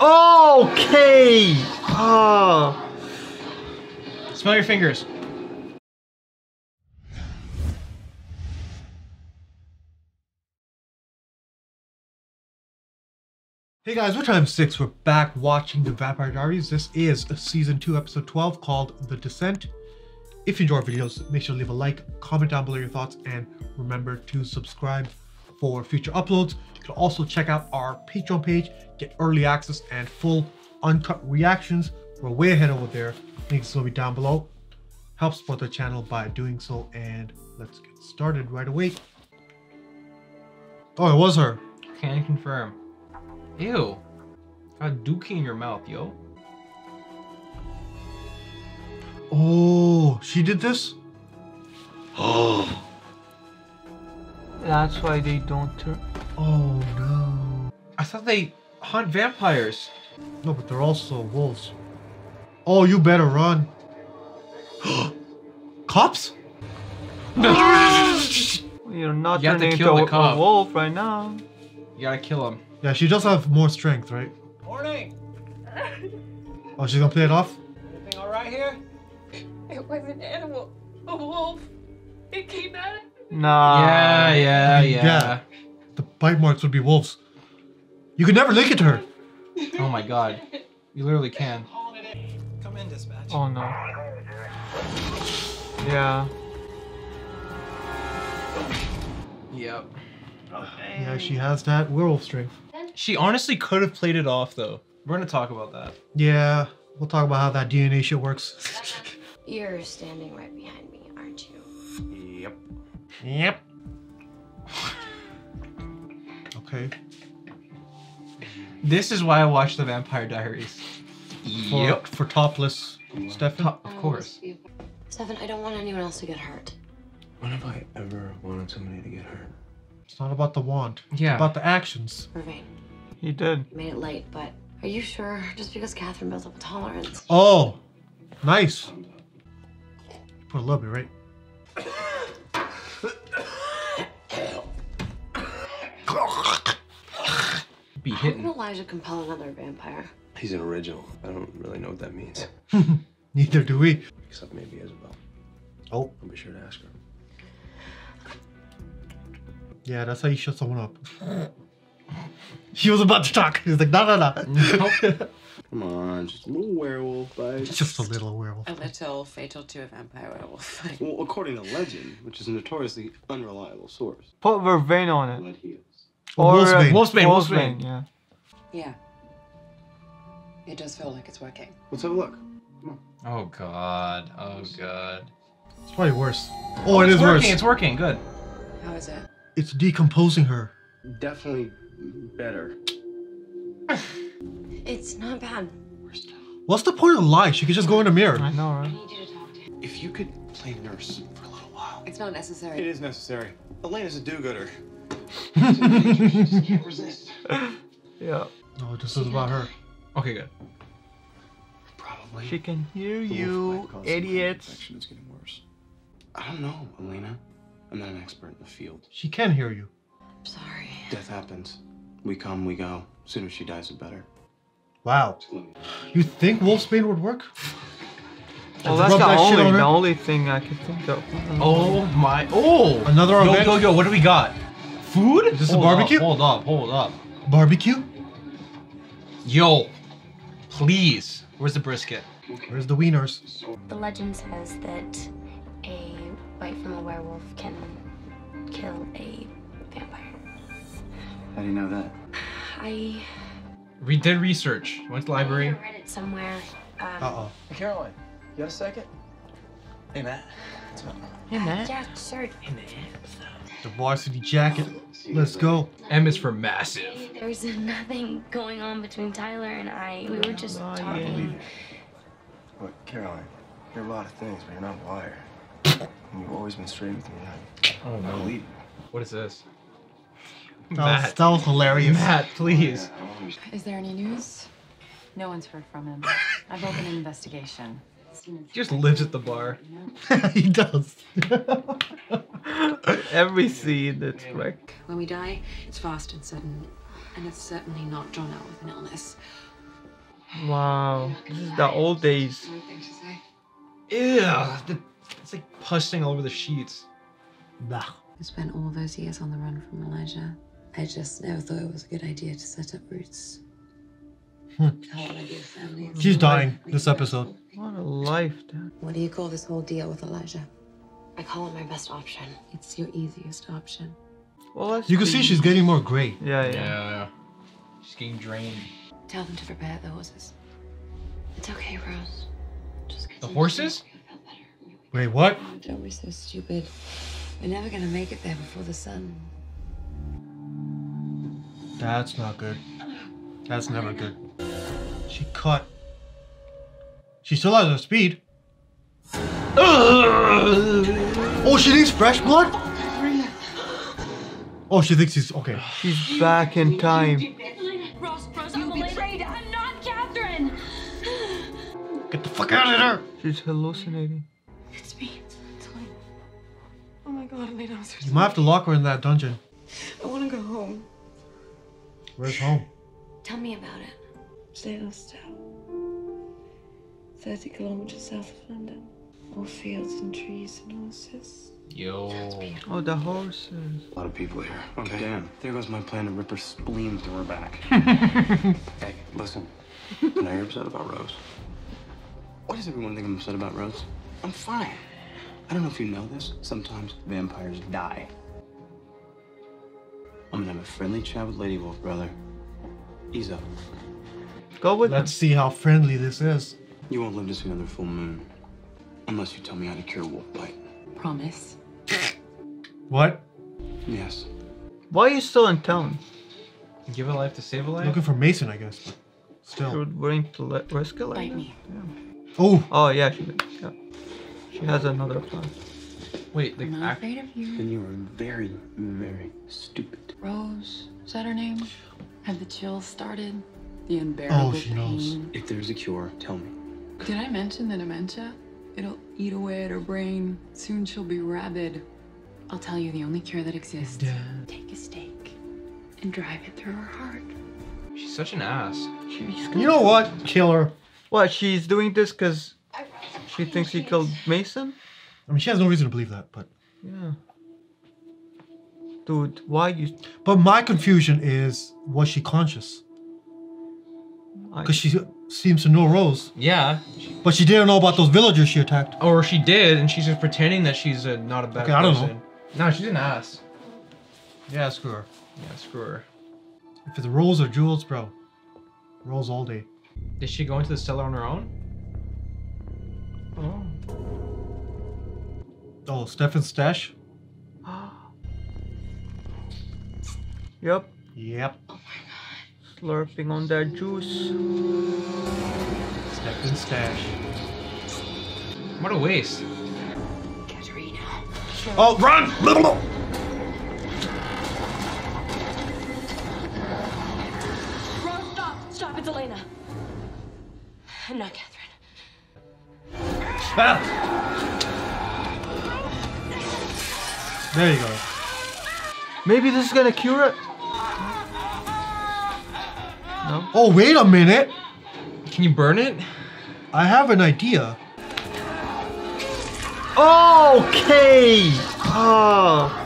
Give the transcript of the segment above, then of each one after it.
Okay. Oh. Smell your fingers. Hey guys, we're Times6ix. We're back watching the Vampire Diaries. This is a season two, episode 12 called The Descent. If you enjoy our videos, make sure to leave a like, comment down below your thoughts, and remember to subscribe for future uploads. You can also check out our Patreon page, get early access and full uncut reactions. We're way ahead over there. Links will be down below. Help support the channel by doing so, and let's get started right away. Oh, it was her. Can confirm. Ew. Got a dookie in your mouth, yo. Oh, she did this? Oh. That's why they don't turn. Oh no. I thought they hunt vampires. No, but they're also wolves. Oh, you better run. Cops? You're not You have to turning kill into a, a wolf right now. You gotta kill him. Yeah, she does have more strength, right? Morning. Oh, she's gonna play it off? Everything all right here? It was an animal. A wolf. It came at it. Nah. yeah, yeah, yeah, Yeah. The bite marks would be wolves. You could never link it to her. Oh my god. You literally can. Come in, dispatch. Oh no. Yeah. Yep. Yeah, she has that werewolf strength. She honestly could have played it off though. We're gonna talk about that. Yeah, we'll talk about how that DNA shit works. You're standing right behind me, aren't you? Yep. Yep. okay. This is why I watch the Vampire Diaries. For, For topless Stefan. Of course. Stefan, I don't want anyone else to get hurt. When have I ever wanted somebody to get hurt? It's not about the wand. Yeah. It's about the actions. Vervain, He did. you made it late, but are you sure? Just because Catherine built up a tolerance. Oh, nice. Put a little bit, right? Be How can. Elijah compel another vampire? He's an original. I don't really know what that means. Neither do we. Except maybe Isabel. Oh, I'll be sure to ask her. yeah, that's how you shut someone up. She was about to talk. He's like, no, no, no. Come on, just a little werewolf bite. Just a little werewolf. A little fatal to a vampire werewolf. Well, according to legend, which is a notoriously unreliable source, Put Vervain on it. blood heals. Or uh, Wolfsbane. Wolfsbane, Wolfsbane, Wolfsbane. yeah. yeah. It does feel like it's working. Let's have a look. Oh god. Oh god. It's probably worse. Oh, it it's is working. worse. It's working. Good. How is it? It's decomposing her. Definitely better. It's not bad. What's the point of lying? She could just go in the mirror. I know, I need you to talk to him. If you could play nurse for a little while. It's not necessary. It is necessary. Elena's a do-gooder. Resist. Yeah. No, this is about her. Okay, good. Probably. She can hear you, might cause some kind of idiots. infection that's getting worse. I don't know, Elena. I'm not an expert in the field. She can hear you. I'm sorry. Death happens. We come, we go. Sooner she dies, the better. Wow. You think Wolfsbane would work? Well, Rub that's the that only, the only thing I could think of. Oh my. Oh. Another Yo, event? yo, yo. What do we got? Food? Is this a barbecue? Up, hold up. Hold up. Barbecue? Yo. Please. Where's the brisket? Where's the wieners? The legend says that a bite from a werewolf can kill a vampire. How do you know that? I We did research. Went to the library. I read it somewhere. Um, Uh-oh. Hey, Caroline, you got a second? Hey, Matt. Hey, man. Yeah, sure. The varsity jacket. Let's go. M is for massive. There's nothing going on between Tyler and I. We were just Oh, yeah. talking. Look, Caroline, you're a lot of things, but you're not a liar. And you've always been straight with me. and Oh I, I believe you. What is this? That was, Matt. that was hilarious. Matt, please. Yeah, I always- Is there any news? No one's heard from him. I've opened an investigation. He just lives at the bar. he does. Every scene, it's like. When we die, it's fast and sudden, and it's certainly not drawn out with an illness. Wow. This is the old days. Ew. The, it's like pus stain all over the sheets. Blah. I spent all those years on the run from Elijah. I just never thought it was a good idea to set up roots. Hmm. She's dying this episode. What a life, Dad. What do you call this whole deal with Elijah? I call it my best option. It's your easiest option. Well, that's You can see she's getting more gray. Yeah, Yeah. yeah. She's getting drained. Tell them to prepare the horses. It's okay, Rose. Just The horses? Wait, what? Don't be so stupid. We're never gonna make it there before the sun. That's not good. That's never good. She cut. She still has her speed. Oh, she needs fresh blood? Oh, she thinks he's okay. She's back in time. Rose, Rose, I'm Elena. I'm not Catherine. Get the fuck out of there! She's hallucinating. It's me. It's Elena. Oh my god, Elena, I'm so You might have to lock her in that dungeon. I want to go home. Where's home? Tell me about it. Salestown. 30 kilometers south of London. All fields and trees and horses. Yo. Oh, the horses. A lot of people here. Oh, okay. damn. There goes my plan to rip her spleen through her back. hey, listen. I know you're upset about Rose. Why does everyone think I'm upset about Rose? I'm fine. I don't know if you know this. Sometimes vampires die. I'm gonna have a friendly chat with Lady Wolf, brother. Ease up. Go with Let's see how friendly this is. You won't live to see another full moon. Unless you tell me how to cure a wolf bite. Promise. What? Yes. Why are you still in town? Give a life to save a life? Looking for Mason, I guess. But still. You're willing to let risk it like Bite that? me. Oh, Oh, yeah, she did. Yeah. She has another plan. Wait, like I'm not act- afraid of you. Then you are very, very stupid. Rose, is that her name? Have the chills started? The unbearable Oh, she knows. If there's a cure, tell me. Did I mention the dementia? It'll eat away at her brain. Soon she'll be rabid. I'll tell you the only cure that exists. Take a stake and drive it through her heart. she's such an ass. you know what? Kill her. What, she's doing this because she thinks he killed Mason? I mean, she has no reason to believe that, but. Yeah. Dude, why you... But my confusion is, was she conscious? Because she seems to know Rose, Yeah. but she didn't know about those villagers she attacked. Or she did, and she's just pretending that she's a, not a bad Okay, I don't know. person. No, she's an ass. Yeah, screw her. Yeah, screw her. If it's Rose or Jules, bro, Rose all day. Did she go into the cellar on her own? oh. Oh, Stefan's stash. Yep. Yep, Slurping on that juice. Stefan's stash. What a waste. Katerina. Oh, run! Rose, stop! Stop, it's Elena. I'm not Catherine. Ah! There you go. Maybe this is gonna cure it? No? Oh, wait a minute. Can you burn it? I have an idea. Okay! Oh.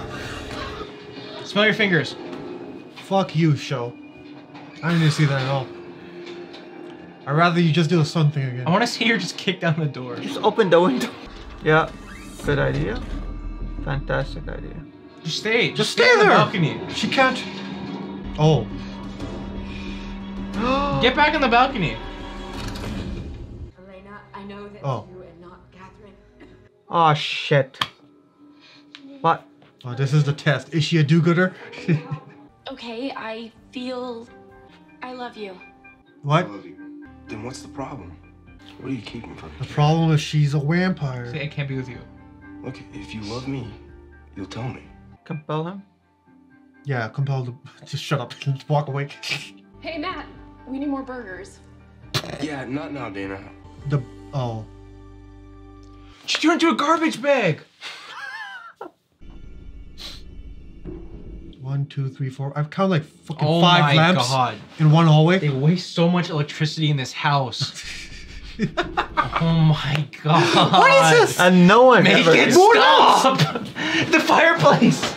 Smell your fingers. Fuck you, show. I didn't see that at all. I'd rather you just do the sun thing again. I want to see her just kick down the door. Just open the window. Yeah. Good idea. Fantastic idea. Just stay. Just stay stay on the there. balcony. She can't. Oh, Get back on the balcony. Elena, I know that Oh. you and not Catherine. Oh shit. What? oh, this is the test. Is she a do-gooder? Okay, I feel I love you. what? love you. Then what's the problem? What are you keeping from me? The problem is she's a vampire. Say I can't be with you. Look, if you love me, you'll tell me. Compel him? Yeah, compel to just shut up and walk away. Hey, Matt, we need more burgers. Yeah, not now, Dana. The oh, She turned into a garbage bag. One, two, three, four. I've counted like fucking Oh five lamps god. in one hallway. They waste so much electricity in this house. oh my god. What is this? And no one Make ever it did. stop! the fireplace!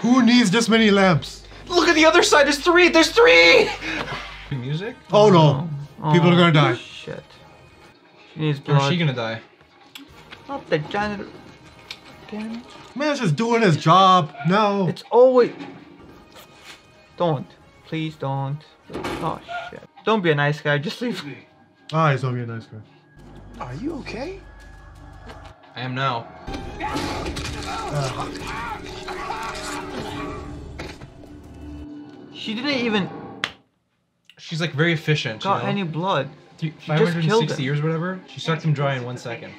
Who needs this many lamps? Look at the other side, there's three! There's three! Music? Oh no. People are gonna die. Shit. She needs Or blood. is she gonna die? Not the janitor. Damn it. Man's just doing his job. No. It's always. Don't. Please don't. Oh shit. Don't be a nice guy. Just leave. Me. Ah, he's gonna be a nice guy. Are you okay? I am now. She didn't even She's like very efficient. got you know? any blood. Three- just killed 560 him. years, whatever. She sucked him dry in one second.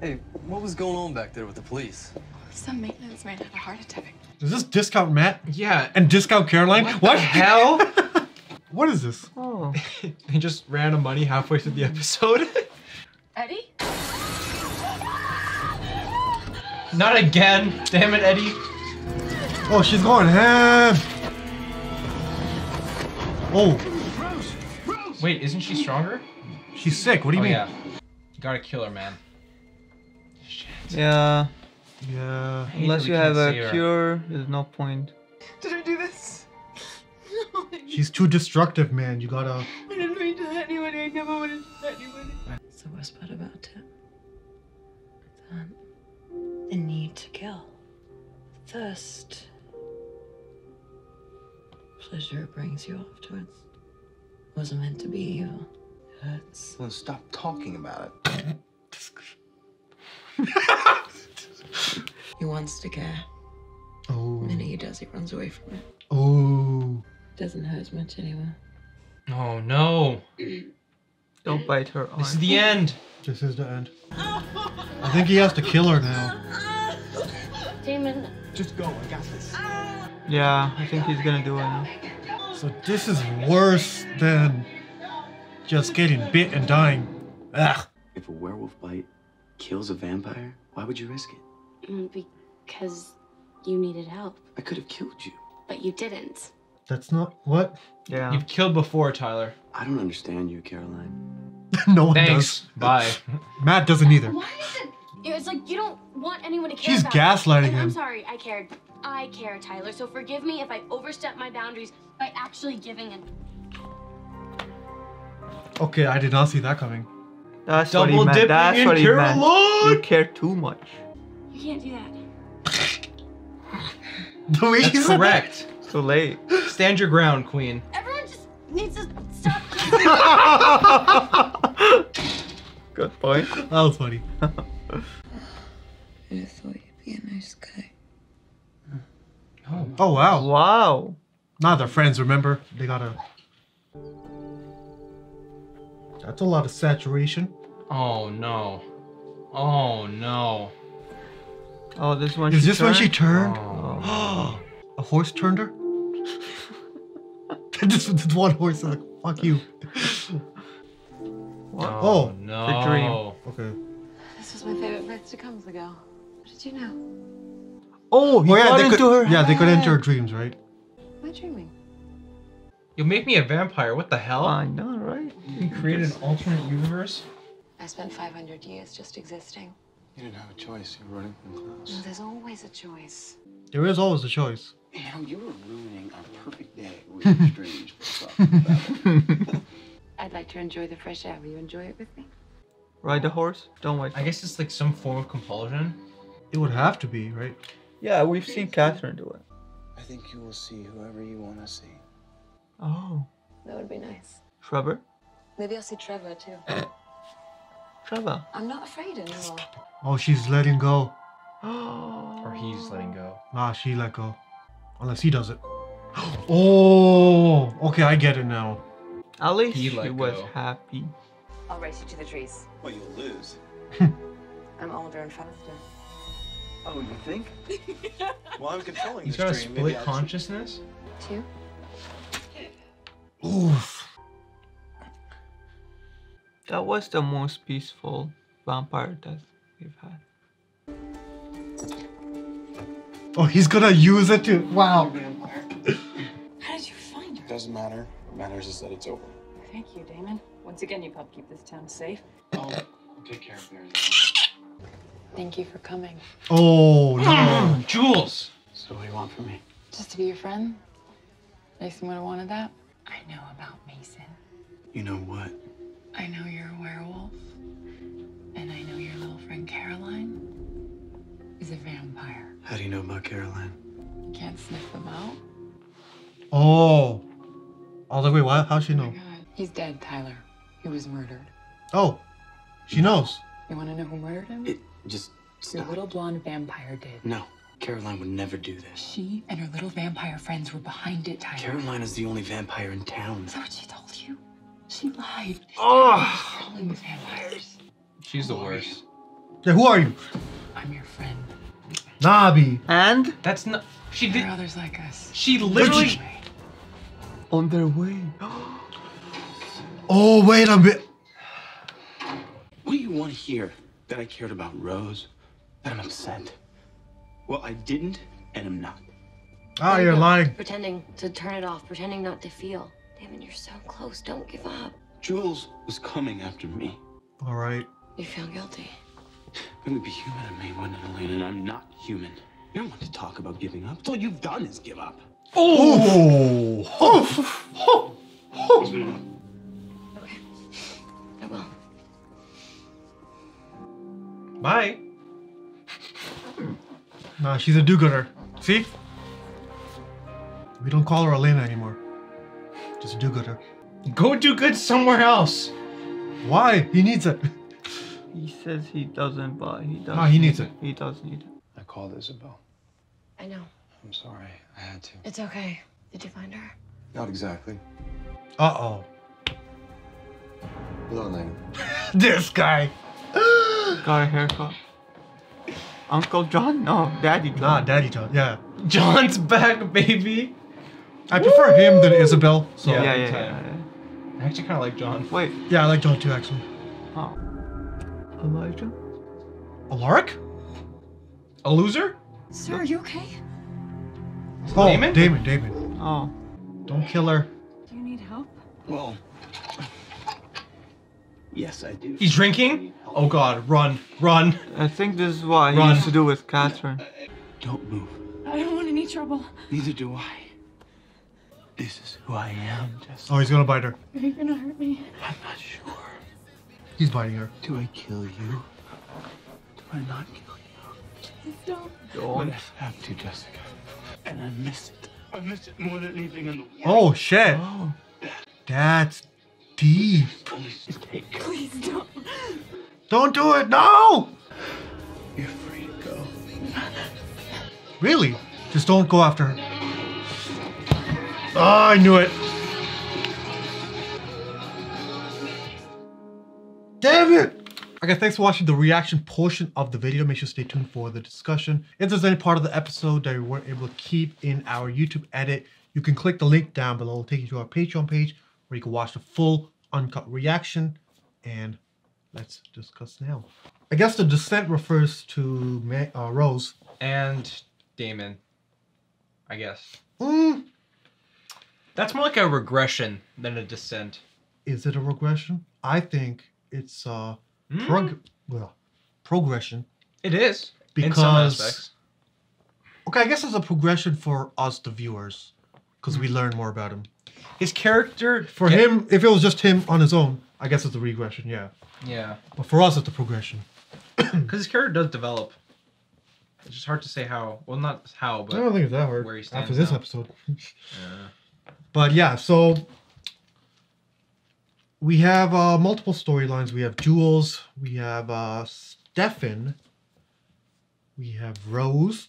Hey, what was going on back there with the police? Some maintenance man had a heart attack. Is this discount Matt Yeah. and discount Caroline? What, What? the hell? what is this? Oh. they just ran out of money halfway through the episode. Eddie? Not again. Damn it, Eddie. Oh, she's going ham. Oh, Wait, isn't she stronger? she's sick. What do you oh, mean? yeah. You gotta kill her, man. Shit. Yeah. Yeah. Unless you have a save her. cure, there's no point. Did I do this? She's too destructive, man. You gotta. I didn't mean to hurt anybody. I never wanted to hurt anybody. What's the worst part about it? That the need to kill. Thirst. Pleasure it brings you afterwards. Wasn't meant to be evil. Hurts. Well, stop talking about it. He wants to care. Oh. The minute he does, he runs away from it. Oh. Doesn't hurt as much anymore. Oh no. Don't bite her arm. This is the end. This is the end. I think he has to kill her now. Damon, Just go. I got this. Ah. Yeah, I think he's gonna do it now. So this is worse than just getting bit and dying. Ugh. If a werewolf bite kills a vampire, why would you risk it? mm, because you needed help, I could have killed you. but you didn't. That's not what. Yeah. You've killed before, Tyler. I don't understand you, Caroline. no one Thanks. Bye. does. Matt doesn't either. Why is it? It's like you don't want anyone to care She's about gaslighting And I'm sorry, I cared. I care, Tyler. So forgive me if I overstep my boundaries by actually giving an. Okay, I did not see that coming. That's what he Double meant. That's what he meant. Caroline! You care too much. You can't do that. The way That's said correct. Too late. Stand your ground, Queen. Everyone just needs to stop. Good point. That, that was funny. I just thought you'd be a nice guy. Oh wow. Wow. Now they're friends. Remember, they gotta. That's a lot of saturation. Oh no. Oh no. Oh, this one. Is she this when she turned? turned? Oh. a horse turned her. this, this one horse is like, "Fuck you." What? Oh, oh, no. the dream. Okay. This was my favorite place to come ago. How did you know? Oh, he Oh yeah, got they into could. her Yeah, they could enter her dreams, right? Am I dreaming? You make me a vampire. What the hell? I know, right? You created an alternate universe? I spent 500 years just existing. You didn't have a choice. You were running from No, there's always a choice. There is always a choice. You know, you were ruining our perfect day. Really strange. About I'd like to enjoy the fresh air. Will you enjoy it with me? Ride the horse. Don't wait. I guess it's like some form of compulsion. It would have to be, right? Yeah, we've seen Catherine do it. I think you will see whoever you want to see. Oh, That would be nice. Trevor. Maybe I'll see Trevor too. Trevor. I'm not afraid anymore. Oh, she's letting go. Or he's letting go. Nah, she let go. Unless he does it. Oh, okay, I get it now. At least He she was go. happy. I'll race you to the trees. Well, you'll lose. I'm older and faster. Oh, you think? well, I'm controlling He's this got a dream. Maybe split consciousness? Two? Oof. That was the most peaceful vampire death we've had. Oh, he's gonna use it to. Wow. How did you find her? Doesn't matter. What matters is that it's over. Thank you, Damon. Once again, you've helped keep this town safe. Oh, I'll take care of Mary. Thank you for coming. Oh no. Mm, Jules! So what do you want from me? Just to be your friend? Mason would have wanted that. I know about Mason. You know what? I know you're a werewolf. And I know your little friend Caroline is a vampire. How do you know about Caroline? You can't sniff them out. Oh. All the way. Why? How'd she Oh my know? god. He's dead, Tyler. He was murdered. Oh, she knows. You want to know who murdered him? It just Your little blonde vampire did. No, Caroline would never do this. She and her little vampire friends were behind it, Tyler. Caroline is the only vampire in town. Is that what she told you? She lied. Oh. Crawling with vampires. She's the worst. Yeah. Who are you? I'm your friend. Nabi. And That's not. She did. There are others like us. She literally. on their way. Oh wait a bit. What do you want to hear? That I cared about Rose? That I'm upset? Well, I didn't, and I'm not. Ah, you're lying. Pretending to turn it off, pretending not to feel. Damon, you're so close. Don't give up. Jules was coming after me. All right. You feel guilty. It would be human of me, wouldn't it, Elena? And I'm not human. You don't want to talk about giving up. It's all you've done is give up. Oh. Oh. It's been enough. Okay. Bye. Nah, she's a do-gooder. See? We don't call her Elena anymore. Just a do-gooder. Go do good somewhere else. Why? He needs it. He says he doesn't, but he does. No, he needs it. He does need it. I called Isabel. I know. I'm sorry. I had to. It's okay. Did you find her? Not exactly. Uh-oh. Hello, Elena. This guy. Got a haircut. Uncle John? No, Daddy John. Nah, Daddy John. Yeah. John's back, baby. I prefer him than Isabel. So Yeah, Yeah, yeah, yeah. yeah. I actually kind of like John. Wait. yeah, I like John too, actually. Oh. Elijah? Alaric? A loser? Sir, are you okay? Oh, Damon? Damon. Damon. Oh. Don't kill her. Do you need help? Well, yes, I do. He's drinking? Oh god, run, run. I think this is what he Run. used to do with Catherine. Don't move. I don't want any trouble. Neither do I. This is who I am, Jessica. Oh, he's gonna bite her. Are you gonna hurt me? I'm not sure. He's biting her. Do I kill you? Do I not kill you? Please don't. Don't. I have to, Jessica. And I miss it. I miss it more than anything in the world. Oh shit. Oh. That's deep. Please. Please don't. Don't do it. No. You're free to go. Really? Just don't go after her. Oh, I knew it. Damn it! Okay, thanks for watching the reaction portion of the video. Make sure to stay tuned for the discussion. If there's any part of the episode that we weren't able to keep in our YouTube edit, you can click the link down below. It'll take you to our Patreon page where you can watch the full uncut reaction. And let's discuss now. I guess the descent refers to Ma- uh, Rose. And Damon. I guess. Mm, That's more like a regression than a descent. is it a regression? I think it's uh Mm, prog- well, progression. it is. in some Because- aspects. Okay, I guess it's a progression for us, the viewers, because we learn more about him. His character For get- him, if it was just him on his own, I guess it's a regression, yeah. Yeah. But for us, it's a progression. Because his character does develop. It's just hard to say how. Well, not how, but I don't think it's that hard where he stands after stands this now. episode. uh, But yeah, so we have uh, multiple storylines. We have Jules, we have uh, Stefan, we have Rose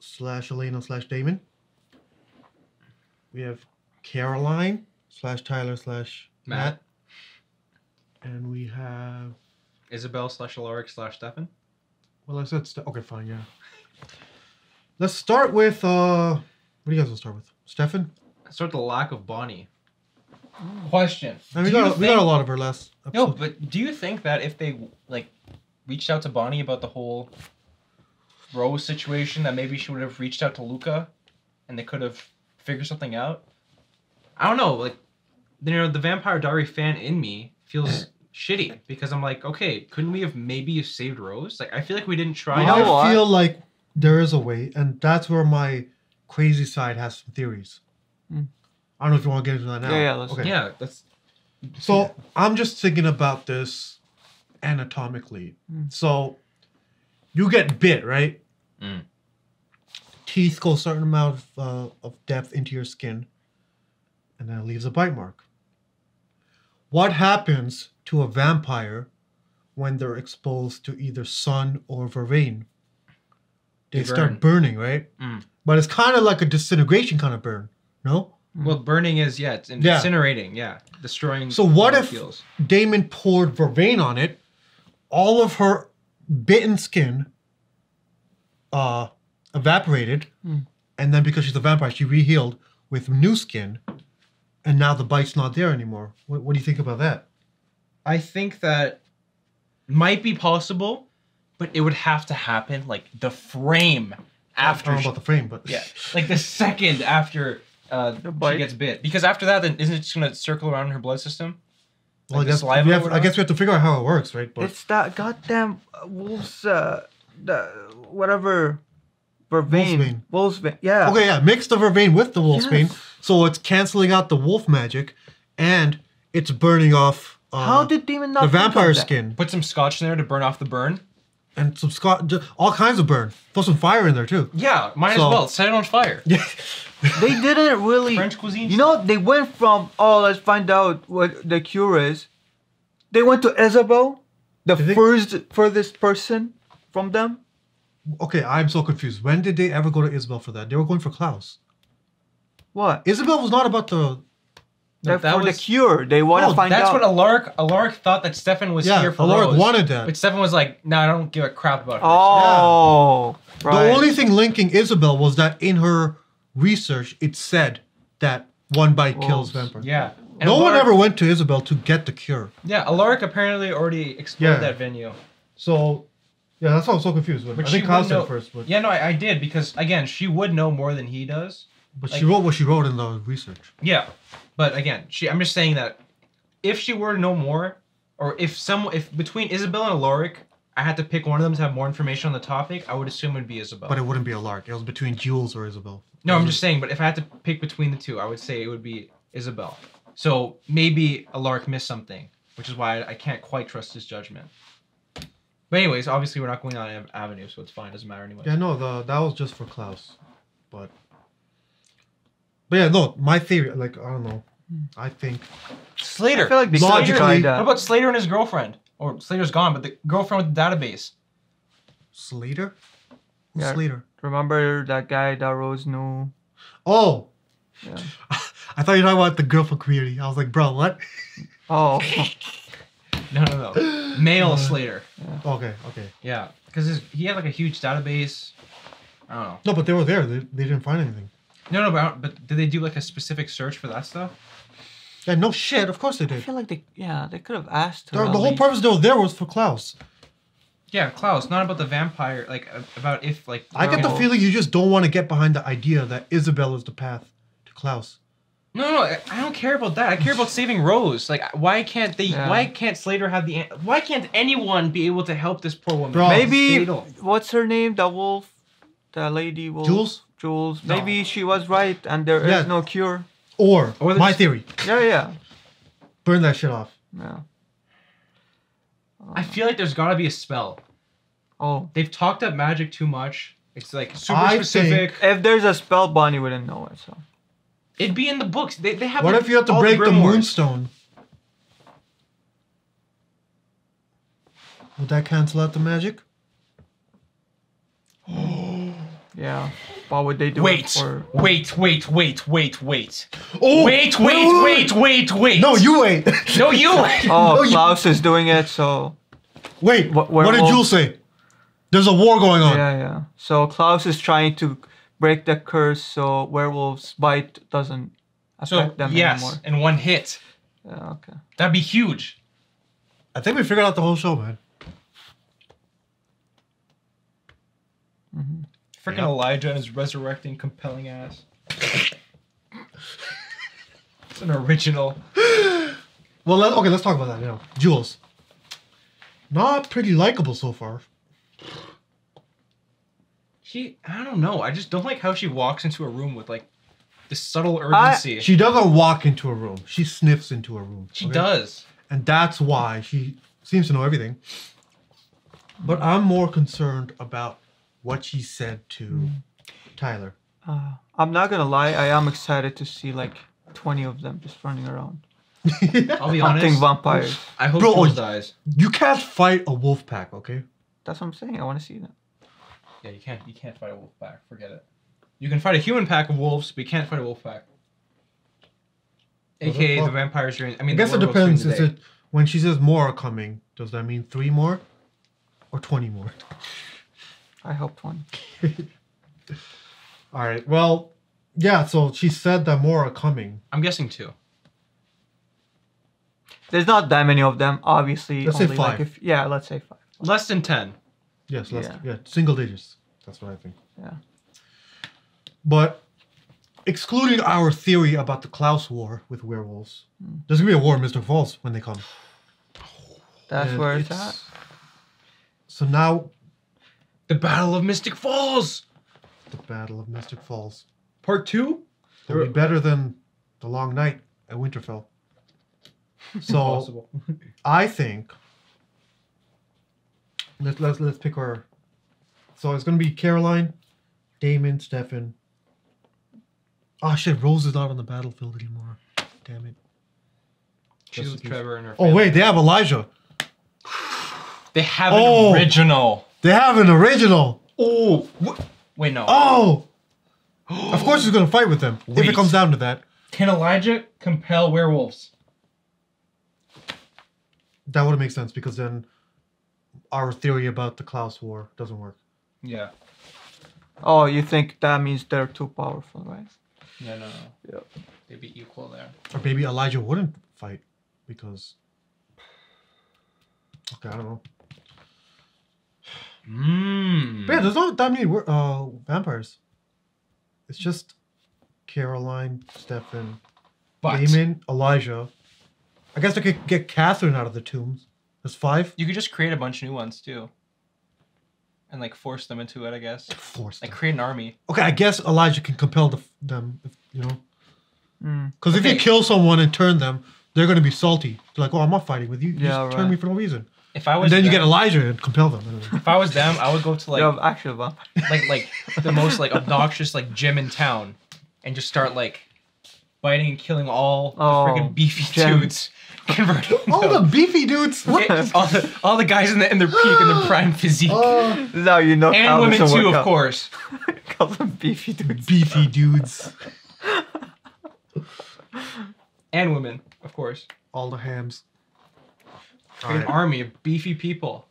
slash Elena slash Damon. We have Caroline slash Tyler slash Matt. Matt. And we have Isabel slash Alaric slash Stefan. well I said Ste- okay fine yeah. Let's start with uh what do you guys want to start with? Stefan? Start the lack of Bonnie. Question. I mean, we Do you got, we got a think- lot of her last No, episode. but do you think that if they like reached out to Bonnie about the whole Rose situation that maybe she would have reached out to Luka, and they could have figured something out. I don't know, like, you know, the Vampire Diary fan in me feels shitty because I'm like, okay, couldn't we have maybe saved Rose? Like, I feel like we didn't try. You know I feel like there is a way, and that's where my crazy side has some theories. Hmm. I don't know if you want to get into that now. Yeah, yeah, let's- okay. Yeah, that's So I'm just thinking about this anatomically. Mm. So you get bit, right? Mm. Teeth go a certain amount of, uh, of depth into your skin, and then it leaves a bite mark. What happens to a vampire when they're exposed to either sun or vervain? They, They start burn. burning, right? Mm. But it's kind of like a disintegration kind of burn, no? well, burning is yeah, it's Yeah. incinerating, yeah, destroying. So what if. Damon poured vervain on it? All of her bitten skin uh evaporated, Hmm. and then because she's a vampire, she rehealed with new skin, and now the bite's not there anymore. What, what do you think about that? I think that might be possible, but it would have to happen like the frame I after. don't know she- about the frame, but yeah, like the second after uh, she bite. gets bit, because after that, then isn't it just gonna circle around in her blood system? well, like I guess saliva we have, I guess we have to figure out how it works, right? But It's that goddamn uh, wolf's uh, the whatever, vervain, wolf's vein. Yeah. okay, yeah, mix the vervain with the wolf's bane, Yes. so it's canceling out the wolf magic, and it's burning off. Uh, How did Damon not the vampire that? skin? Put some scotch in there to burn off the burn. and some scotch, all kinds of burn. Throw some fire in there too. Yeah, might So- as well set it on fire. Yeah, They didn't really. French cuisine. You know, they went from oh, let's find out what the cure is. They went to Isabel, the Did they- first furthest person from them. Okay, I'm so confused. When did they ever go to Isabel for that? They were going for Klaus. What? Isabel was not about the. They're that for was- the cure. They want to oh, No, find That's out. what Alaric Alaric thought that Stefan was Yeah, here for. Alaric Rose, wanted that. But Stefan was like, "No, I don't give a crap about her." oh, right. The only thing linking Isabel was that in her research it said that one bite kills Wolves. vampires. Yeah. And No one ever went to Isabel to get the cure. Yeah, Alaric apparently already explored Yeah. that venue. So, yeah, that's why I was so confused. With. But I she think Klaus would said know. first, but, Yeah, no, I, I did because again, she would know more than he does. but she wrote what she wrote in the research. Yeah, but again, she. I'm just saying that if she were to know more, or if some, if between Isabel and Alaric, I had to pick one of them to have more information on the topic, I would assume it would be Isabel. But it wouldn't be a lark. It was between Jules or Isabel. no, I'm just saying. But if I had to pick between the two, I would say it would be Isabel. So maybe Alaric missed something, which is why I, I can't quite trust his judgment. But anyways, obviously we're not going on Av- Avenue, so it's fine. Doesn't matter anyway. Yeah, no, the that was just for Klaus, but but yeah, no, my theory, like I don't know, hmm. I think Slater. I feel like they Logically- tried What that. about Slater and his girlfriend? Or Slater's gone, but the girlfriend with the database. Slater, Who's Yeah. Slater. Remember that guy that Rose knew? Oh, Yeah. I thought you were talking about the girl from Community. I was like, bro, what? Oh, No, no, no. Male Slater. Okay, okay. Yeah, because he had like a huge database. I don't know. No, but they were there. They, they didn't find anything. No, no, but, but did they do like a specific search for that stuff? Yeah, no shit. Of course they did. I did. feel like they yeah they could have asked her. The, at the whole least. purpose they were there was for Klaus. Yeah, Klaus, not about the vampire. Like uh, about if like. I get the know- feeling you just don't want to get behind the idea that Isabel is the path to Klaus. No, no, I- I don't care about that. I care about saving Rose. Like, why can't they? Yeah. Why can't Slater have the? Why can't anyone be able to help this poor woman? Bro, Maybe Fatal. what's her name? The wolf, the lady wolf. Jules? Jules. No. Maybe she was right, and there is Yeah. no cure. Or, Or the- my theory, Yeah, yeah, burn that shit off. yeah. I feel like there's got to be a spell. Oh, They've talked up magic too much. It's like super I specific. if there's a spell, Bonnie wouldn't know it. So It'd be in the books. They, they have. What like, if you have to break the grimoires. moonstone? Would that cancel out the magic? yeah, what would they do? Wait, for? wait, wait, wait, wait, wait. Oh, Wait, wait, wait, wait, wait. No, you wait. No, you wait. Oh, No, you- Klaus is doing it. So wait. What- What, did werewolf? Jules say? There's a war going on. yeah, yeah. So Klaus is trying to break the curse so werewolves bite doesn't So affect them yes, anymore. in one hit, Yeah, okay. that'd be huge. I think we figured out the whole show, man. Mhm. Freaking Yeah. Elijah and his resurrecting, compelling ass. it's an original. Well, let, okay, let's talk about that now. Jules. Not pretty likable so far. She, I don't know. I just don't like how she walks into a room with like this subtle urgency. She doesn't walk into a room. She sniffs into a room. she okay? does. And that's why she seems to know everything. But I'm more concerned about what she said to Tyler. Uh, I'm not gonna lie, I am excited to see like 20 of them just running around. I'll be Hunting honest. vampires. I hope Bro, Jules oh, dies. You can't fight a wolf pack, okay? That's what I'm saying. I want to see that. Yeah, you can't. You can't fight a wolf pack. Forget it. You can fight a human pack of wolves, but you can't fight a wolf pack. Well, AKA the vampires during. I I, mean, guess the it depends. Is it when she says more are coming? Does that mean three more, or twenty more? I hope 20. All right. Well, yeah. So she said that more are coming. I'm guessing two. There's not that many of them, obviously. Let's say only, like, five. if, yeah, let's say five. Less than ten. Yes. Let's, Yeah. yeah. Single digits. That's what I think. Yeah. But excluding our theory about the Klaus War with werewolves, Hmm. there's gonna be a war in Mystic Falls when they come. That's And where it's, at. So now The Battle of Mystic Falls, the Battle of Mystic Falls. Part Two. It'll be better than the Long Night at Winterfell. So I think let's let's let's pick our. So it's gonna be Caroline, Damon, Stefan. Oh shit! Rose is not on the battlefield anymore. Damn it. She's with. Trevor and her. Oh wait, they have Elijah. They have Oh. an original. They have an original. Oh. Wait, no. Oh. of course he's gonna fight with them if it comes down to that. Can Elijah compel werewolves? That would make sense because then our theory about the Klaus War doesn't work. Yeah. Oh, you think that means they're too powerful, right? No, no, no. Yep. They'd be equal there. Or maybe Elijah wouldn't fight because. Okay, I don't know. Mmm. But yeah, there's not that many uh, vampires. It's just Caroline, Stefan, But Damon, Elijah. I guess I could get Catherine out of the tombs. There's five. you could just create a bunch of new ones too. And like force them into it, I guess. Force Like them. create an army. Okay, I guess Elijah can compel the, them. If, you know, Mm. because if you kill someone and turn them, they're gonna be salty. They're like, "Oh, I'm not fighting with you. You Yeah, just turn me for no reason." If I And was then you get Elijah and compel them. if I was them, I would go to like You're actually a like like the most like obnoxious like gym in town and just start like biting and killing all the Oh, freaking beefy gym. dudes. Converting All the beefy dudes. Yeah, all, the, all the guys in, the, in their peak and their prime physique. Oh, Now you know and how women this will too, work of course. Call them beefy dudes. beefy dudes. And women, of course. All the hams. Create an army of beefy people.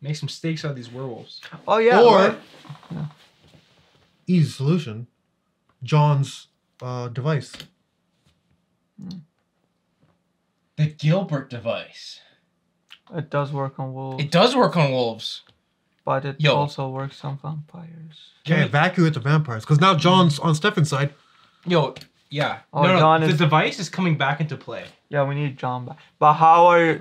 Make some steaks out of these werewolves. Oh yeah. or right. easy solution, John's uh, device. The Gilbert device. it does work on wolves, It does work on wolves. but it Yo. also works on vampires. Can Yeah. evacuate the vampires because now John's on Stefan's side. Yo, yeah. Oh, no, no, John the is- device is coming back into play. Yeah, we need John back. But how are?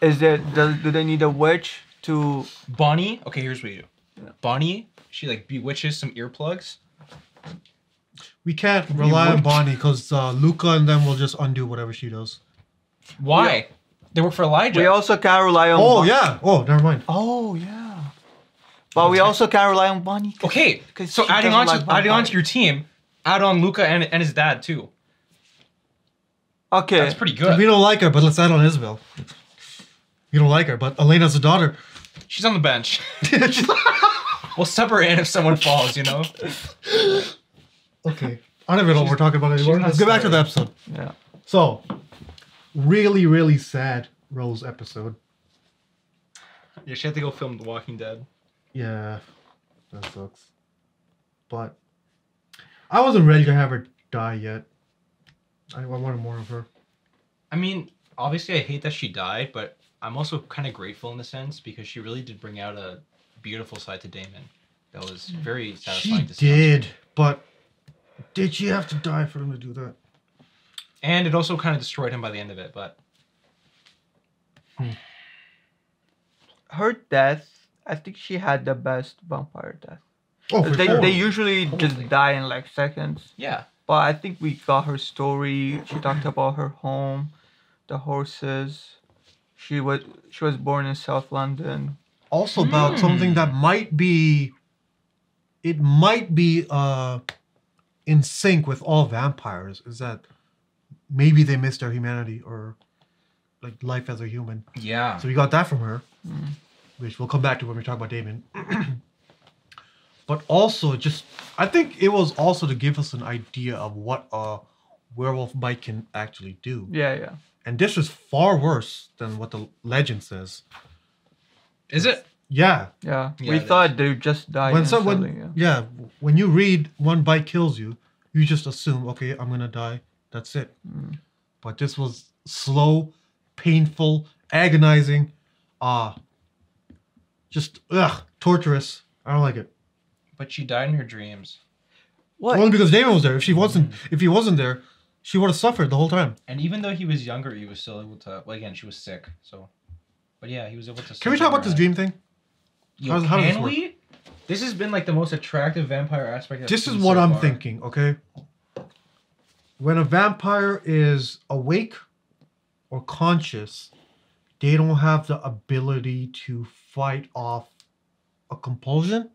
Is it? Does, do they need a witch to? Bonnie, okay, here's what you do. Bonnie, she like bewitches some earplugs. We can't rely on Bonnie because uh, Luka and them will just undo whatever she does. Why? They work for Elijah. We also can't rely on. Oh Bon- yeah. Oh, never mind. Oh yeah. But we also can't rely on Bonnie. okay, 'Cause so adding on to like adding on to your team, add on Luka and, and his dad too. Okay. That's pretty good. We don't like her, but let's add on Isabel. You don't like her, but Elena's a daughter. She's on the bench. we'll sub her in if someone falls, you know? okay. I don't even know what we're talking about anymore. Let's get back to the episode. Yeah. So, really, really sad Rose episode. Yeah, she had to go film The Walking Dead. Yeah, that sucks. But I wasn't ready to have her die yet. I, I wanted more of her. I mean, obviously I hate that she died, but I'm also kind of grateful in a sense because she really did bring out a beautiful side to Damon. That was very She satisfying to see. did, but did she have to die for him to do that? And it also kind of destroyed him by the end of it. But Her death, I think she had the best vampire death. Oh, for they sure. they usually just die in like seconds. yeah, But I think we got her story. She talked about her home, the horses. She was she was born in South London. also about something that might be it might be uh in sync with all vampires is that maybe they missed their humanity or like life as a human yeah. so we got that from her mm. which we'll come back to when we talk about damon but also just i think it was also to give us an idea of what a werewolf bite can actually do Yeah, yeah. and this is far worse than what the legend says Is it? Yeah. yeah Yeah, we it thought they just died. when instantly, someone yeah. yeah when you read one bite kills you you just assume okay i'm gonna die that's it but this was slow painful agonizing ah just ugh torturous i don't like it But she died in her dreams. What? only because damon was there if she wasn't if he wasn't there she would have suffered the whole time And even though he was younger, he was still able to. Well, again, she was sick, so. But yeah, he was able to. can we talk about this head. dream thing Yo, How- how does this can we? This has been like the most attractive vampire aspect. This is what so i'm far. thinking okay when a vampire is awake or conscious they don't have the ability to fight off a compulsion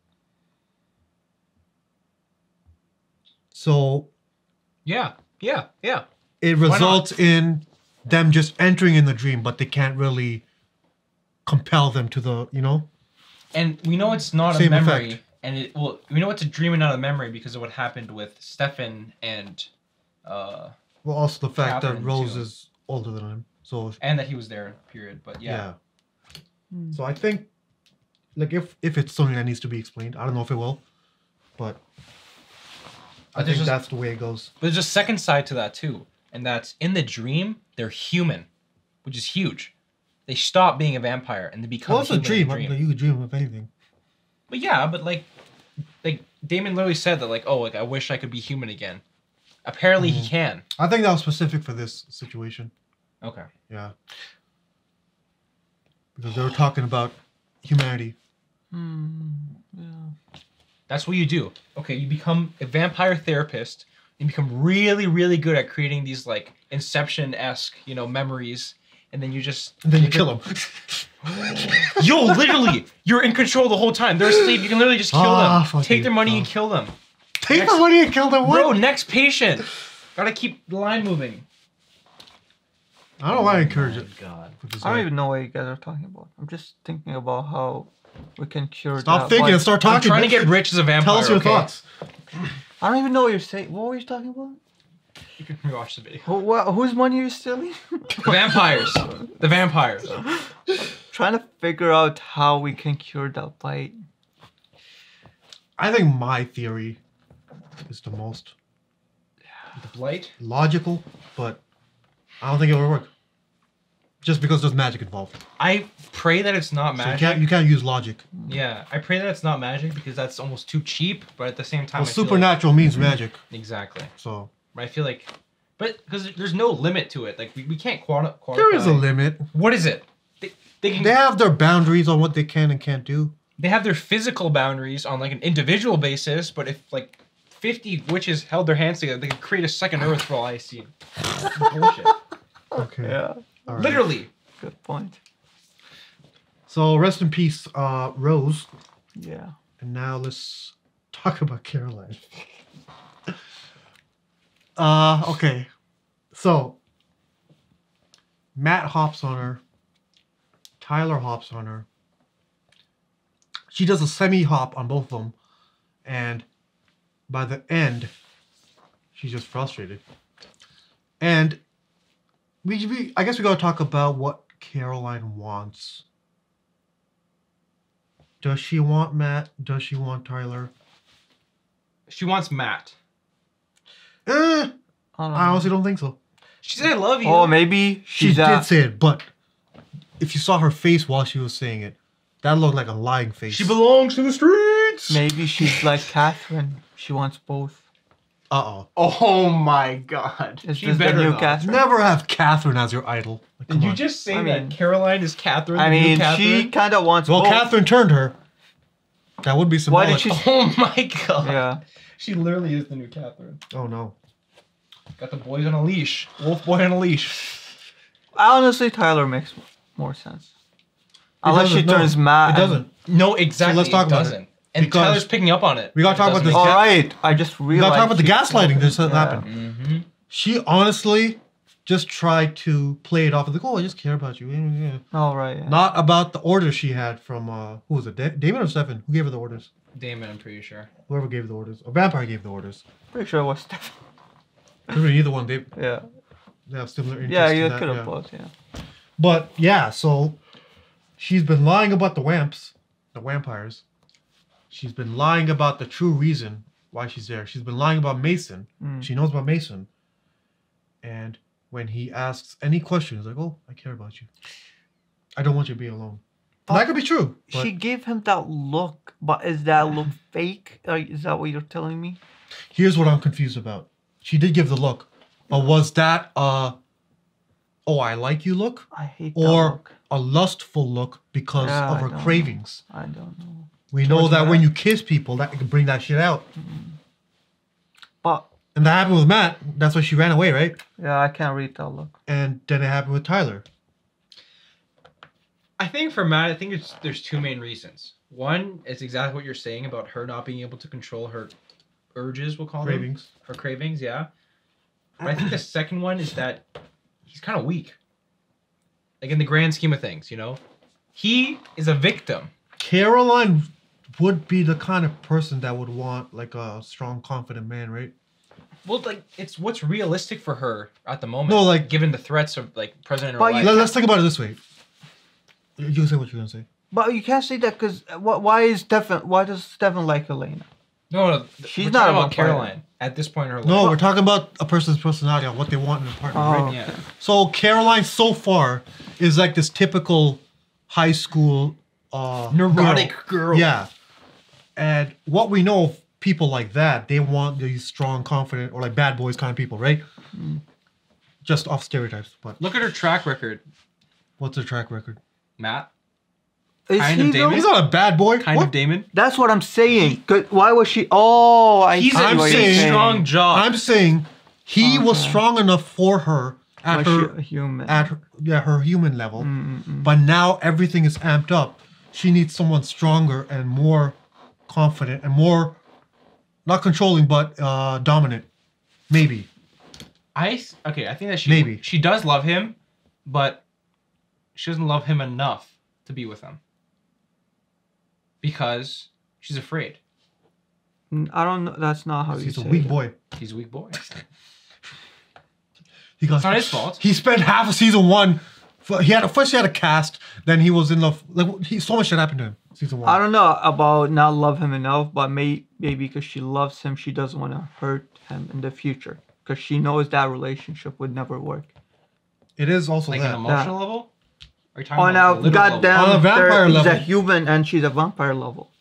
so Yeah, yeah, yeah. it results in them just entering in the dream but they can't really compel them to the you know And we know it's not Same a memory, effect. and it well, we know it's a dream and not a memory because of what happened with Stefan and, uh, well also the fact that Katherine, rose too. is older than him so and that he was there. Period. But yeah, Yeah. So I think, like, if if it's something that needs to be explained, I don't know if it will, but I But there's think just- that's the way it goes. but there's a second side to that too, and that's in the dream they're human, which is huge. They stop being a vampire and they become. Well, it's a human in dream. the I mean, You could dream of anything. But yeah, but like, like Damon literally said that like, oh, like I wish I could be human again. Apparently Mm-hmm. he can. I think that was specific for this situation. Okay. Yeah. Because they were talking about humanity. Hmm. Yeah. That's what you do. Okay, you become a vampire therapist. You become really, really good at creating these like Inception esque, you know, memories, and then you just And then you kill them. Yo, literally, you're in control the whole time. They're asleep. You can literally just kill Ah, them. fuck Take you. their money Oh. and kill them. Take Next- the money and kill them. What? Bro, next patient. Gotta keep the line moving. I don't know why I encourage it. God. I don't even know what you guys are talking about. I'm just thinking about how we can cure Stop that. thinking Like, and start I'm talking. trying to get rich as a vampire. Tell us your okay? thoughts. I don't even know what you're saying. What were you talking about? You can rewatch the video. Who, wha- whose money are you stealing? The vampires. The vampires. Trying to figure out how we can cure that bite. I think my theory is the most The blight. logical, but I don't think it will work. Just because there's magic involved. I pray that it's not So you magic. can't you can't use logic. Yeah, I pray that it's not magic because that's almost too cheap. But at the same time, Well, feel like- supernatural means magic. exactly. So I feel like, but because there's no limit to it. Like we, we can't quanti- quantify. there is a limit. What is it? They, they can. They have their boundaries on what they can and can't do. they have their physical boundaries on like an individual basis, but if like 50 witches held their hands together, they could create a second Earth for all I see. Bullshit. Okay. Yeah, All right. Literally. good point. So rest in peace, uh, Rose. Yeah. And now let's talk about Caroline. uh, okay. So Matt hops on her. Tyler hops on her. She does a semi hop on both of them. And by the end, she's just frustrated. And we, we I guess we gotta talk about what Caroline wants. Does she want Matt? Does she want Tyler? She wants Matt. Eh, I I honestly don't think so. She said, "I love you." Oh, maybe She did uh, say it, but if you saw her face while she was saying it, That looked like a lying face. She belongs to the streets. Maybe she's like Katherine. She wants both. Uh oh. Oh my god. Is she this the better new not. Katherine? Never have Katherine as your idol. Like, Did you on. just say I that mean- Caroline is Katherine? I the new mean, Katherine? she kind of wants Well, both. Katherine turned her. That would be Why symbolic. did she? Oh my god. Yeah. She literally is the new Katherine. Oh no. Got the boys on a leash. Wolf boy on a leash. Honestly, Tyler makes more sense. Unless she no. turns mad. It doesn't. No, exactly. let's talk it about it. Doesn't. And Because- Tyler's picking up on it. We gotta It talk about this make All sense. right, I just We realized. gotta talk about the gaslighting that Yeah. happened. Mm-hmm. She honestly just tried to play it off as like, oh, I just care about you. All right. Yeah. Not about the orders she had from uh who was it? Da- Damon or Stefan? Who gave her the orders? Damon, I'm pretty sure. Whoever gave the orders. A vampire gave the orders. Pretty sure it was Steph. Could be either one. They, Yeah. they have similar interests. Yeah, you could have yeah. both. Yeah. But yeah, so she's been lying about the wamps, the vampires. She's been lying about the true reason why she's there. She's been lying about Mason. Mm. She knows about Mason. And when he asks any questions, like, "Oh, I care about you. I don't want you to be alone." And that could be true. But She gave him that look, but is that look fake? Uh, is that what you're telling me? here's what I'm confused about. She did give the look, but was that a "Oh, I like you" look, I hate that or look. a lustful look because Yeah, of I her know. cravings? I don't know. We know Towards that when you kiss people, that can bring that shit out. Mm-hmm. But And that happened with Matt. That's why she ran away, right? yeah, I can't read that look. And then it happened with Tyler. I think for Matt, I think it's there's two main reasons. One is exactly what you're saying about her not being able to control her urges, we'll call them. Her cravings, yeah. But I think the second one is that he's kind of weak. Like in the grand scheme of things, you know? He is a victim. Caroline would be the kind of person that would want like a strong, confident man, right? Well, like it's what's realistic for her at the moment. No, like- given the threats of like president But or you Let, us think about it this way. You can say what you're gonna say. But you can't say that because why is Stefan? Why does Stefan like Elena? No, no, th- She's we're not a about vampire. Caroline at this point in her life. No, we're talking about a person's personality on what they want in a partner, Oh. right? Yeah. So Caroline so far is like this typical high school uh Neurotic girl. Yeah. And what we know of people like that, they want these strong, confident, or like bad boys kind of people, right? Mm. Just off stereotypes. But Look at her track record, what's her track record? Matt. Is Kind he of though? He's not a bad boy. Kind What? of Damon. That's what I'm saying. Why was she? Oh, I He's see a I'm what you're saying- saying. strong job. I'm saying he was strong enough for her at Was her human? at her, yeah, her human level. Mm-mm-mm. But now everything is amped up. She needs someone stronger and more confident and more not controlling but uh dominant. Maybe. I s- okay. I think that she Maybe. she does love him, but she doesn't love him enough to be with him because she's afraid. I don't know. That's not how you He's a weak it. boy. He's a weak boy. He got It's not his fault. He spent half of season one. f- He had a, first he had a cast, then he was in the like he so much shit happened to him. Season one. I don't know about not love him enough, but may, maybe because she loves him, she doesn't want to hurt him in the future because she knows that relationship would never work. It is also like that. an emotional level. Are you talking On about a a literal level? goddamn, On a vampire there- he's a human and she's a vampire level.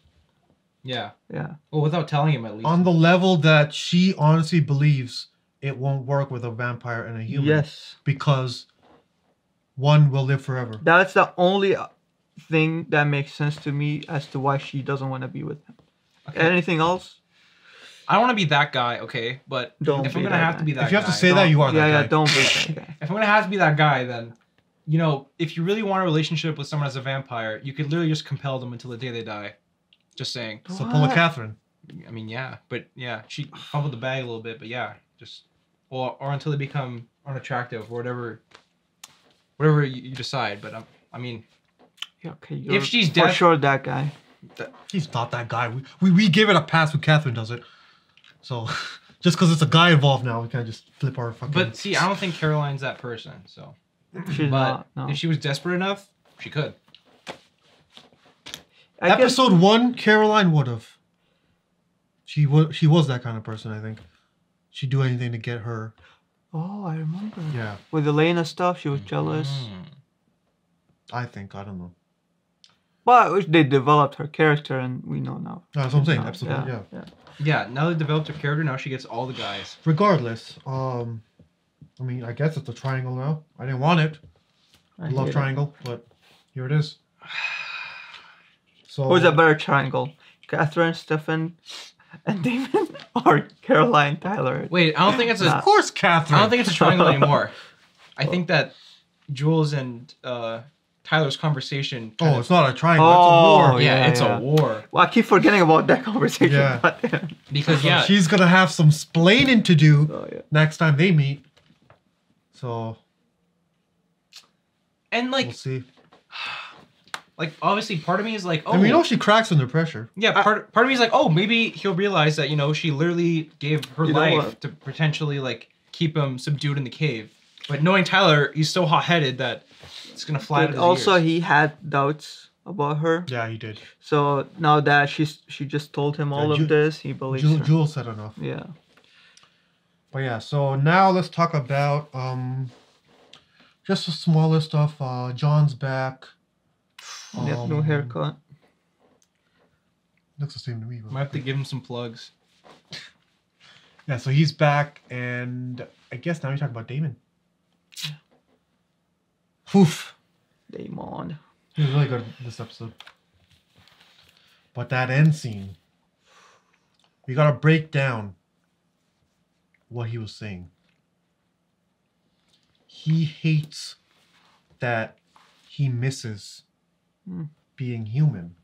Yeah. Yeah. Well, without telling him at least. On the level that she honestly believes it won't work with a vampire and a human. Yes. Because one will live forever. That's the only thing that makes sense to me as to why she doesn't want to be with him. Okay. Anything else? I don't want to be that guy, okay? But Don't if I'm gonna have guy. to be that If you have to say that, you are yeah, that yeah, guy. don't be that guy. if I'm gonna have to be that guy, then you know, if you really want a relationship with someone as a vampire, you could literally just compel them until the day they die. Just saying. So pull a Katherine. I mean, yeah, but yeah, she fumbled the bag a little bit, but yeah, just or or until they become unattractive or whatever, whatever you, you decide. But um, I mean, Yeah, okay, you're she's for deaf- sure that guy. He's not that guy. We, we, we give it a pass when Katherine does it. So just because it's a guy involved now, we can't just flip our fucking. but see, I don't think Caroline's that person. So, She's but not. No. if she was desperate enough, she could. I guess Episode one, Caroline would have. She was she was that kind of person. I think she'd do anything to get her. Oh, I remember. Yeah, With Elena stuff, she was jealous. Mm. I think I don't know. But they developed her character, and we know now. That's what I'm saying. now, Absolutely, yeah. yeah. Yeah, now they developed her character. Now she gets all the guys. Regardless, um, I mean, I guess it's a triangle now. I didn't want it. I love hate it. triangle, but here it is. So Who's a better triangle? Katherine, Stefan, and Damon, or Caroline, Tyler? Wait, I don't think it's a. Of course, Katherine. I don't think it's a triangle anymore. I think that Jules and uh, Tyler's conversation. Oh, it's not a triangle. it's a Oh, war. yeah, yeah, it's yeah. a war Well, I keep forgetting about that conversation. Yeah. but- because yeah, she's gonna have some splaining to do oh, yeah. next time they meet. So and like we'll see. like obviously part of me is like oh and we oh. know she cracks under pressure. yeah part part of me is like oh maybe he'll realize that you know she literally gave her life to potentially like keep him subdued in the cave. But knowing Tyler, he's so hot headed that it's gonna fly out of But also, ears. he had doubts about her. Yeah, he did. So now that she's she just told him all Yeah, of Ju- this, he believes Jules, her. Jules said enough. Yeah. But yeah, so now let's talk about um just the smaller stuff. Uh John's back. Yeah, no Um, haircut. Looks the same to me. Might have to give him some plugs. Yeah, so he's back, and I guess now we talk about Damon. Oof. Damon. He was really good this episode. But that end scene, we gotta break down what he was saying. He hates that he misses Hmm. being human.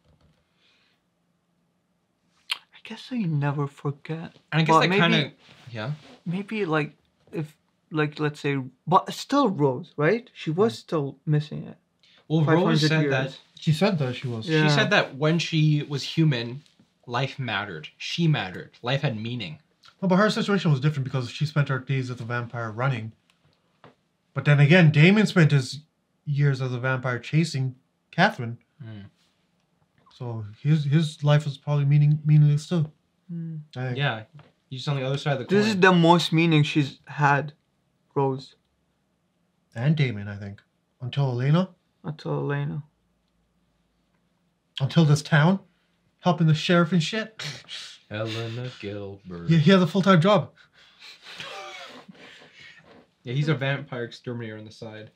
I guess I never forget. And I guess But that maybe- kind of yeah. Maybe like if like let's say, but still Rose, right? She was still missing it. Well, Rose said years. that She said that she was. Yeah. she said that when she was human, life mattered. She mattered. Life had meaning. No, but her situation was different because she spent her days as a vampire running. But then again, Damon spent his years as a vampire chasing Catherine. Mm. So his his life was probably meaning meaningless too. I think. Yeah, he's on the other side of the coin. This is the most meaning she's had, Rose, And Damon, I think. Until Elena, until Elena. until this town, helping the sheriff and shit. Elena Gilbert. Yeah, he has a full time job. Yeah, he's a vampire exterminator on the side.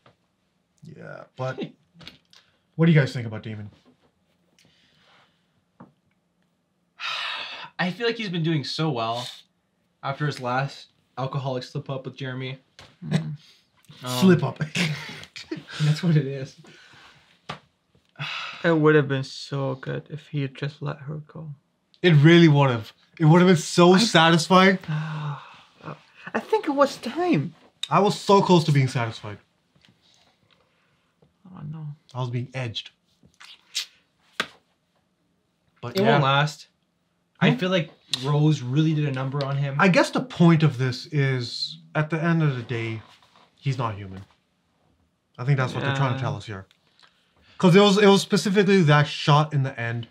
Yeah, but what do you guys think about Damon? I feel like he's been doing so well after his last alcoholic slip up with Jeremy. Um, Slip up. That's what it is. It would have been so good if he had just let her go. it really would have. It would have been so satisfying. I think it was time. I was so close to being satisfied. Oh no. I was being edged. But It yeah. won't last. I feel like Rose really did a number on him. I guess the point of this is at the end of the day, he's not human. I think that's what they're trying to tell us here. Because it was it was specifically that shot in the end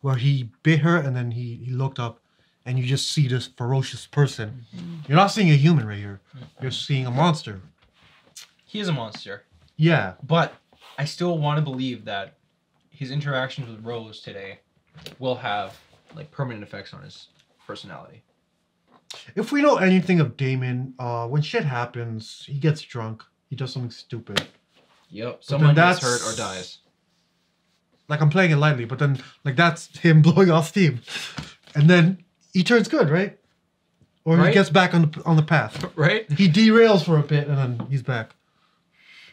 where he bit her and then he, he looked up and you just see this ferocious person. Mm-hmm. You're not seeing a human right here. You're seeing a monster. he is a monster. Yeah. But I still want to believe that his interactions with Rose today will have like permanent effects on his personality. If we know anything of Damon, uh, when shit happens, he gets drunk. He does something stupid. Yep. then Someone gets hurt or dies. like I'm playing it lightly, but then like that's him blowing off steam, and then he turns good, right? Or he gets back on the on the path. Right? He derails for a bit, and then he's back.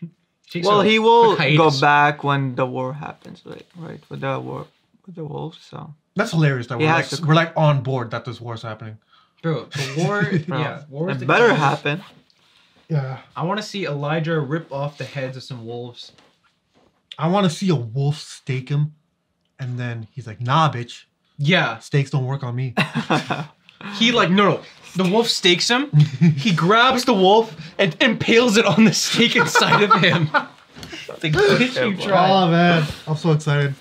Takes Well, a he will go back when the war happens, right? Right, with the war with the wolves. So That's hilarious. That we're like, to- we're like on board that this war's happening. Bro, the war, yeah, war it better catalyst. happen. Yeah. I want to see Elijah rip off the heads of some wolves. I want to see a wolf stake him, and then he's like, "Nah, bitch, Yeah, stakes don't work on me." he like no, no. The wolf stakes him. he grabs the wolf and impales it on the stake inside of him. Like, bitch, you tried. oh man, I'm so excited.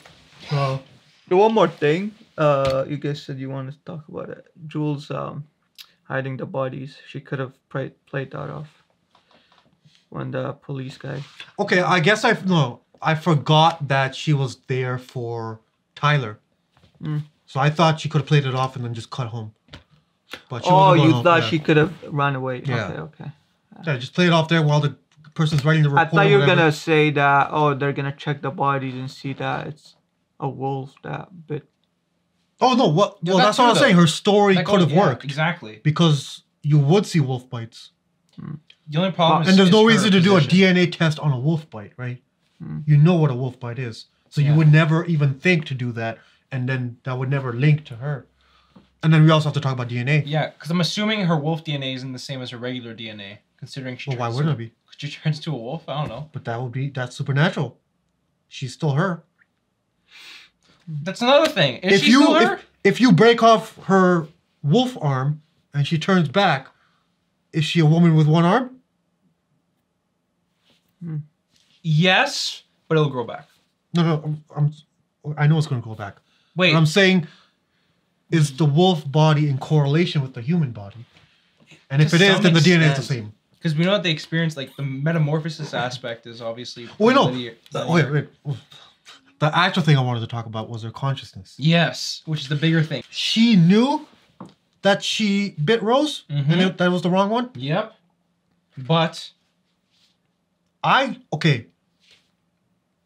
Oh, The one more thing, uh, you guys said you wanted to talk about it. Jules um, hiding the bodies. She could have played played that off when the police guy. okay. I guess I no. I forgot that she was there for Tyler. Mm. So I thought she could have played it off and then just cut home. But she Oh, you home, thought yeah. she could have run away. Yeah. Okay, okay. Yeah, just play it off there while the person's writing the report. I thought you were gonna say that. Oh, they're gonna check the bodies and see that it's a wolf that bit. Oh no! What? Yeah, well, that that's what I'm saying. Her story That could have yeah, worked exactly. because you would see wolf bites, The only problem is and there's is no her reason to do a. DNA test on a wolf bite, right? Hmm. You know what a wolf bite is, so you would never even think to do that, and then that would never link to her. And then we also have to talk about DNA. Yeah, because I'm assuming her wolf DNA isn't the same as her regular DNA, considering she. Well, why wouldn't to- it be? Because she turns to a wolf. I don't know. But that would be that's supernatural. She's still her. That's another thing. Is if she you still her? if, if you break off her wolf arm and she turns back, is she a woman with one arm? Yes, but it'll grow back. No, no, I'm, I'm I know it's going to go back. Wait, But I'm saying, is the wolf body in correlation with the human body? And if To it is, some then the DNA is the extent. same. because we know that they experience like the metamorphosis aspect is obviously. Wait, no. linear- Uh. Wait, wait. The actual thing I wanted to talk about was her consciousness. Yes, which is the bigger thing. She knew that she bit Rose, Mhm. and it, that was the wrong one. Yep. But I okay.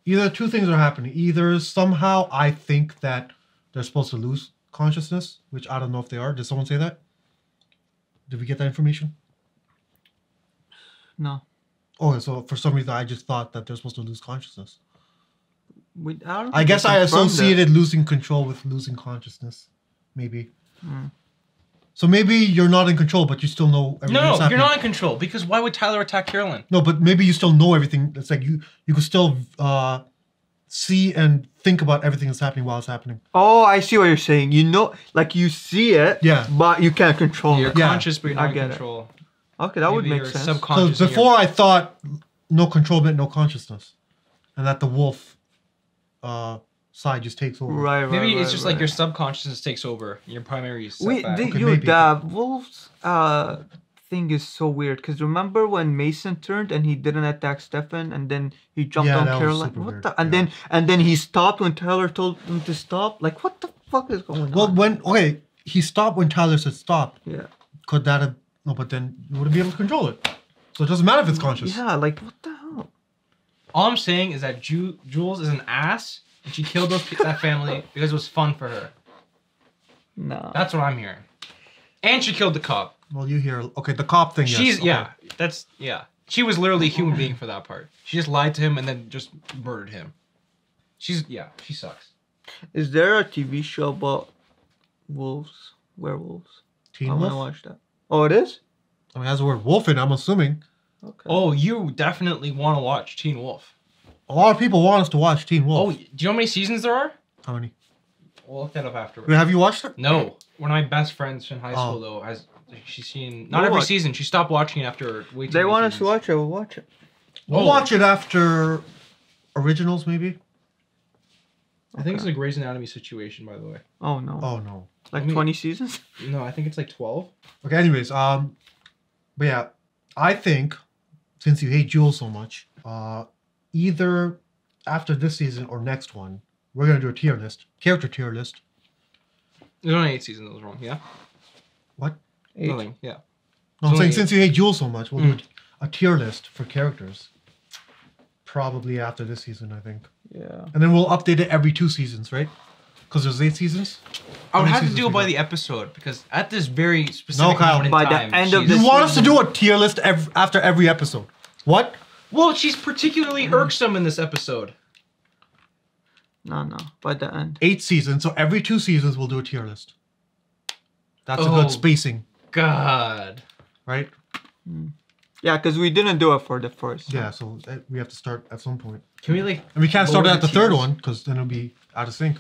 Either two things are happening. Either somehow I think that they're supposed to lose consciousness, which I don't know if they are. Did someone say that? Did we get that information? No, Oh, so for some reason I just thought that they're supposed to lose consciousness. We. I, don't I guess I confirmed associated losing control with losing consciousness. Maybe. Hmm. So maybe you're not in control, but you still know everything no, that's no, happening. you're not in control because why would Tyler attack Caroline? No, but maybe you still know everything. It's like you you can still uh, see and think about everything that's happening while it's happening. Oh, I see what you're saying. You know, like you see it. Yeah. But you can't control You're it. Yeah, conscious, but you're I not in get it. Okay, that would make you're sense. subconscious. Because before I thought no control meant no consciousness, and that the wolf uh, side just takes over. Right, right. Maybe right, it's just right. like your subconsciousness takes over. Your primary is set Wait, back. the, Okay, yo, the wolves uh thing is so weird because remember when Mason turned and he didn't attack Stefan and then he jumped Yeah, on that was Caroline. super What weird, the? And yeah. then and then he stopped when Tyler told him to stop. Like what the fuck is going Well, on? Well, when okay, he stopped when Tyler said stop. yeah, Could that have? No, but then you wouldn't be able to control it. So it doesn't matter if it's conscious. yeah, like what the hell? All I'm saying is that Ju- Jules is an ass, and she killed those that family because it was fun for her. No. That's what I'm hearing. And she killed the cop. Well, you hear okay the cop thing. yes, She's okay. yeah. That's yeah. She was literally a human being for that part. She just lied to him and then just murdered him. She's yeah. She sucks. Is there a TV show about wolves, werewolves? Teen I want to watch that. Oh, it is. I mean, it has the word wolf in. it, I'm assuming Okay. Oh, you definitely want to watch Teen Wolf. a lot of people want us to watch Teen Wolf. Oh, do you know how many seasons there are? How many? We'll look that up afterwards. Wait, have you watched it? No, one of my best friends in high school Oh. though has she's seen not We'll every watch- season. She stopped watching it after way too They many want us to watch it. We'll watch it. We'll Oh. watch it after originals, maybe. I think it's a Grey's Anatomy situation, by the way. Oh no. Oh no. like I mean- 20 seasons? No, I think it's like twelve. Okay. Anyways, um, but yeah, I think since you hate Jules so much, uh, either after this season or next one, we're gonna do a tier list, character tier list. There's only eight seasons. That was wrong. Yeah. What? Eight. Nothing. Yeah. No, I'm saying only- since you hate Jules so much, we'll Mm. do a tier list for characters. Probably after this season, I think, Yeah. and then we'll update it every two seasons, right? Because there's eight seasons. I would have to do it by the episode because at this very specific Kyle, moment in by the time, end of she's- this You want us to do a tier list ev- after every episode? What? Well, she's particularly irksome in this episode. No, no. By the end. Eight seasons, so every two seasons we'll do a tier list. That's a Oh. good spacing, God. right? Yeah, because we didn't do it for the first. Yeah, so uh, we have to start at some point. Can we like? And we can't start Lower at the the third one because then it'll be out of sync.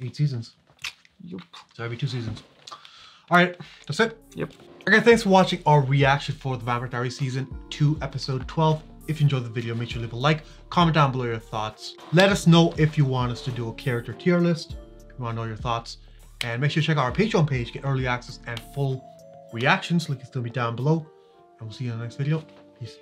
Eight seasons. Yup. So every two seasons. All right, that's it. Yep. Okay, thanks for watching our reaction for the Vampire Diaries season 2, episode 12. If you enjoyed the video, make sure to leave a like, comment down below your thoughts. Let us know if you want us to do a character tier list. We want to know your thoughts. And make sure to check out our Patreon page, get early access and full reactions. Link is to be down below. And we'll see you in the next video. Peace.